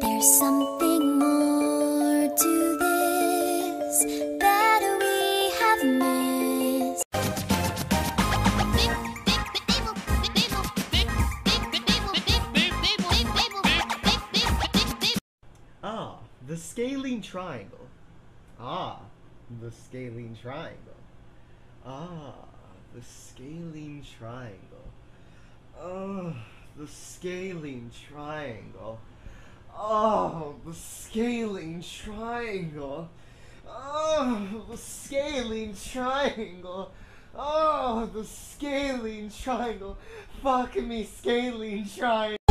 There's something more to this that we have missed. Ah, the scalene triangle. Ah, the scalene triangle. The scalene triangle. Oh, the scalene triangle. Oh, the scalene triangle. Oh, the scalene triangle. Oh, the scalene triangle. Fuck me, scalene triangle.